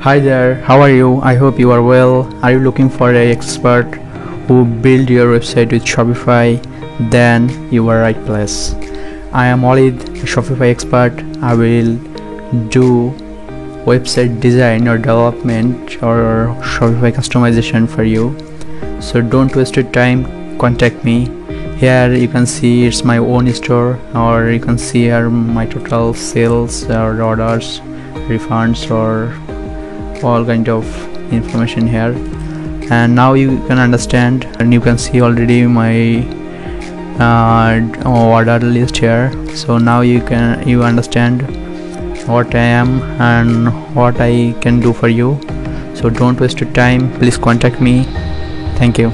Hi there, how are you? I hope you are well. Are you looking for a expert who build your website with Shopify? Then you are right place. I am Walid, a Shopify expert. I will do website design or development or Shopify customization for you. So don't waste your time. Contact me. Here you can see it's my own store or you can see here my total sales or orders, refunds or all kind of information here. And now you can understand and you can see already my uh, order list here. So now you can you understand what I am and what I can do for you. So don't waste your time. Please contact me. Thank you